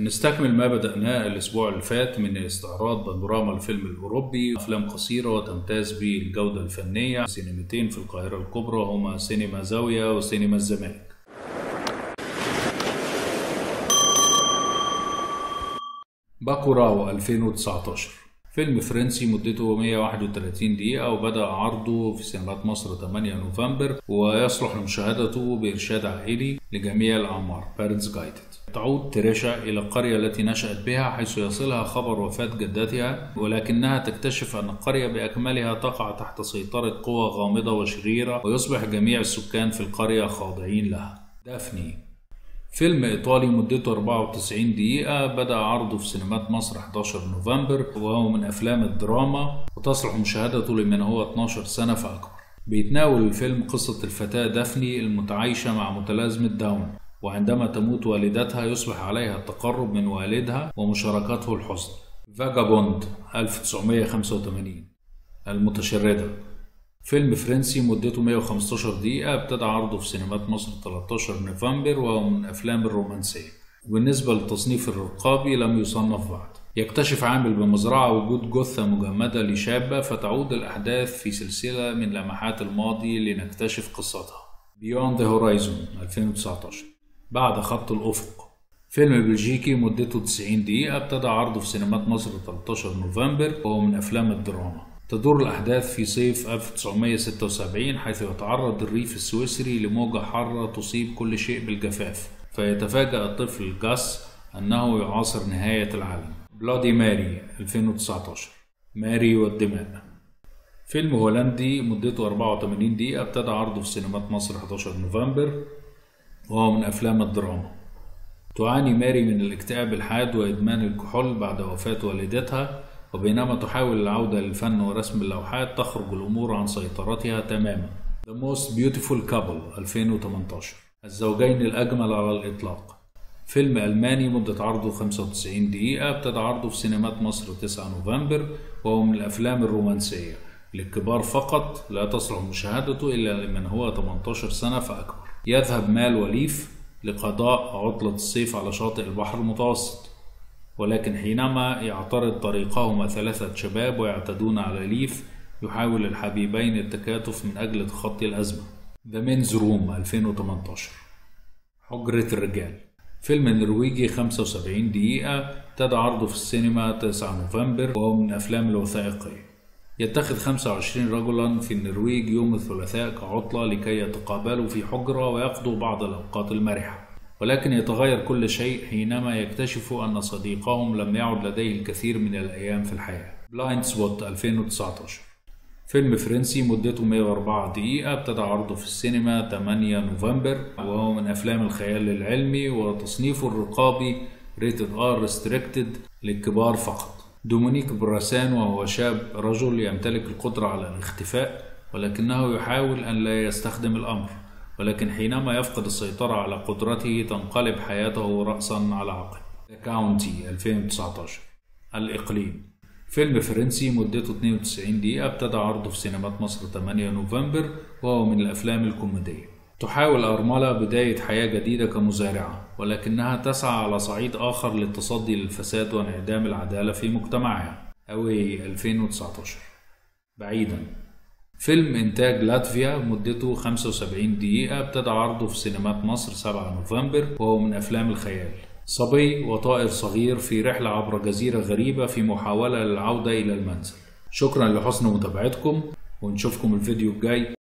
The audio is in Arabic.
نستكمل ما بدأناه الأسبوع اللي فات من استعراض بانوراما الفيلم الأوروبي أفلام قصيرة وتمتاز بالجودة الفنية سينمتين في القاهرة الكبرى هما سينما زاوية وسينما الزمالك. باكوراو 2019 فيلم فرنسي مدته 131 دقيقة وبدأ عرضه في سينمات مصر 8 نوفمبر ويصلح لمشاهدته بإرشاد عائلي لجميع الأعمار Parents Guided. تعود تريشا إلى القرية التي نشأت بها حيث يصلها خبر وفاة جدتها ولكنها تكتشف أن القرية بأكملها تقع تحت سيطرة قوى غامضة وشريرة ويصبح جميع السكان في القرية خاضعين لها. دافني. فيلم إيطالي مدته 94 دقيقة بدأ عرضه في سينمات مصر 11 نوفمبر وهو من أفلام الدراما وتصلح مشاهدته لمن هو 12 سنة فأكبر. بيتناول الفيلم قصة الفتاة دافني المتعايشة مع متلازمة داون وعندما تموت والدتها يصبح عليها التقرب من والدها ومشاركته الحزن. فاجابوند 1985 المتشردة. فيلم فرنسي مدته 115 دقيقة ابتدى عرضه في سينمات مصر 13 نوفمبر وهو من أفلام الرومانسية. وبالنسبة للتصنيف الرقابي لم يصنف بعد. يكتشف عامل بمزرعة وجود جثة مجمدة لشابة فتعود الأحداث في سلسلة من لمحات الماضي لنكتشف قصتها. Beyond the Horizon 2019 بعد خط الأفق. فيلم بلجيكي مدته 90 دقيقة ابتدى عرضه في سينمات مصر 13 نوفمبر وهو من أفلام الدراما. تدور الأحداث في صيف 1976 حيث يتعرض الريف السويسري لموجة حارة تصيب كل شيء بالجفاف. فيتفاجأ الطفل جاس أنه يعاصر نهاية العالم. بلادي ماري 2019 ماري والدماء. فيلم هولندي مدته 84 دقيقة ابتدى عرضه في سينمات مصر 11 نوفمبر وهو من أفلام الدراما. تعاني ماري من الاكتئاب الحاد وإدمان الكحول بعد وفاة والدتها وبينما تحاول العودة للفن ورسم اللوحات تخرج الأمور عن سيطرتها تماما. The Most Beautiful Couple 2018 الزوجين الأجمل على الإطلاق. فيلم ألماني مدة عرضه 95 دقيقة ابتدى عرضه في سينمات مصر 9 نوفمبر وهو من الأفلام الرومانسية. للكبار فقط لا تصلح مشاهدته إلا لمن هو 18 سنة فأكبر. يذهب مال وليف لقضاء عطلة الصيف على شاطئ البحر المتوسط. ولكن حينما يعترض طريقهما ثلاثة شباب ويعتدون على ليف يحاول الحبيبين التكاتف من أجل تخطي الأزمة. The Men's Room 2018 حجرة الرجال. فيلم نرويجي 75 دقيقة. ابتدى عرضه في السينما 9 نوفمبر. وهو من الأفلام الوثائقية. يتخذ 25 رجلا في النرويج يوم الثلاثاء كعطلة لكي يتقابلوا في حجرة ويقضوا بعض الأوقات المرحة. ولكن يتغير كل شيء حينما يكتشفوا أن صديقهم لم يعد لديه الكثير من الأيام في الحياة. Blind Spot 2019 فيلم فرنسي مدته 104 دقيقة ابتدى عرضه في السينما 8 نوفمبر وهو من أفلام الخيال العلمي وتصنيفه الرقابي Rated R Restricted للكبار فقط. دومينيك براسان وهو شاب رجل يمتلك القدرة على الاختفاء ولكنه يحاول أن لا يستخدم الأمر. ولكن حينما يفقد السيطرة على قدرته تنقلب حياته رأسا على عقب. County 2019 الإقليم. فيلم فرنسي مدته 92 دقيقة ابتدى عرضه في سينمات مصر 8 نوفمبر وهو من الأفلام الكوميدية. تحاول أرملة بداية حياة جديدة كمزارعة ولكنها تسعى على صعيد آخر للتصدي للفساد وانعدام العدالة في مجتمعها. أوي 2019 بعيدا. فيلم إنتاج لاتفيا مدته 75 دقيقة ابتدى عرضه في سينمات مصر 7 نوفمبر وهو من أفلام الخيال. صبي وطائر صغير في رحلة عبر جزيرة غريبة في محاولة للعودة إلى المنزل. شكرا لحسن متابعتكم ونشوفكم الفيديو الجاي.